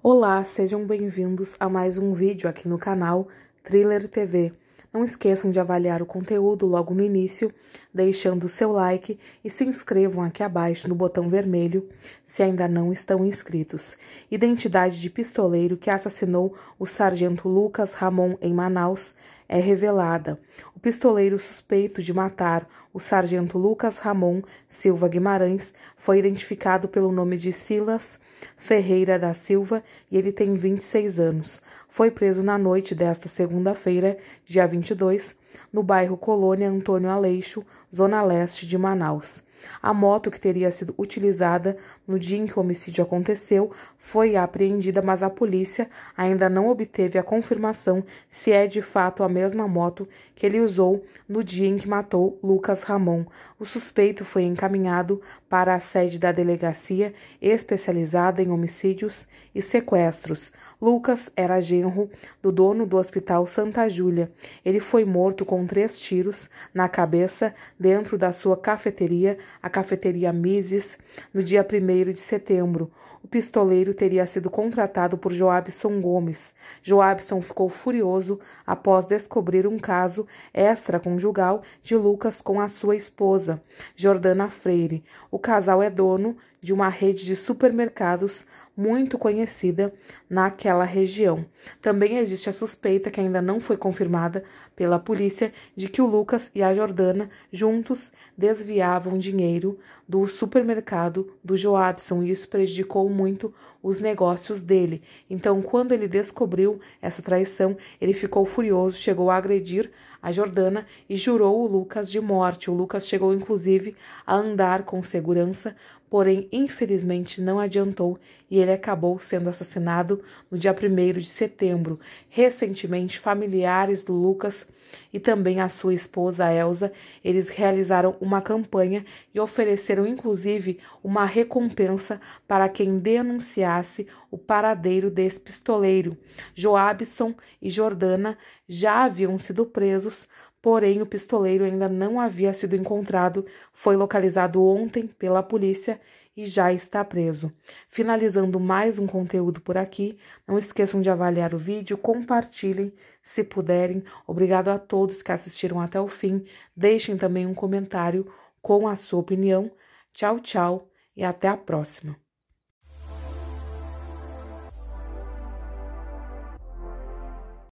Olá, sejam bem-vindos a mais um vídeo aqui no canal Thriller TV. Não esqueçam de avaliar o conteúdo logo no início, deixando o seu like e se inscrevam aqui abaixo no botão vermelho se ainda não estão inscritos. Identidade de pistoleiro que assassinou o sargento Lucas Ramon em Manaus é revelada. O pistoleiro suspeito de matar o sargento Lucas Ramon Silva Guimarães foi identificado pelo nome de Silas Ferreira da Silva e ele tem 26 anos. Foi preso na noite desta segunda-feira, dia 22, no bairro Colônia Antônio Aleixo, zona leste de Manaus. A moto que teria sido utilizada no dia em que o homicídio aconteceu foi apreendida, mas a polícia ainda não obteve a confirmação se é de fato a mesma moto que ele usou no dia em que matou Lucas Ramon. O suspeito foi encaminhado para a sede da delegacia especializada em homicídios e sequestros. Lucas era genro do dono do Hospital Santa Júlia. Ele foi morto com três tiros na cabeça dentro da sua cafeteria, a cafeteria Mises, no dia 1 de setembro. O pistoleiro teria sido contratado por Joabson Gomes. Joabson ficou furioso após descobrir um caso extraconjugal de Lucas com a sua esposa, Jordana Freire. O casal é dono de uma rede de supermercados muito conhecida naquela região. Também existe a suspeita, que ainda não foi confirmada pela polícia, de que o Lucas e a Jordana juntos desviavam dinheiro do supermercado do Joabson e isso prejudicou muito os negócios dele. Então, quando ele descobriu essa traição, ele ficou furioso, chegou a agredir a Jordana e jurou o Lucas de morte. O Lucas chegou inclusive a andar com segurança, porém, infelizmente, não adiantou e ele acabou sendo assassinado no dia 1 de setembro. Recentemente, familiares do Lucas e também a sua esposa Elsa, eles realizaram uma campanha e ofereceram inclusive uma recompensa para quem denunciasse o paradeiro desse pistoleiro. Joabson e Jordana já haviam sido presos, porém o pistoleiro ainda não havia sido encontrado, foi localizado ontem pela polícia e já está preso. Finalizando mais um conteúdo por aqui, não esqueçam de avaliar o vídeo, compartilhem se puderem. Obrigado a todos que assistiram até o fim. Deixem também um comentário com a sua opinião. Tchau, tchau e até a próxima.